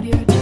Audio.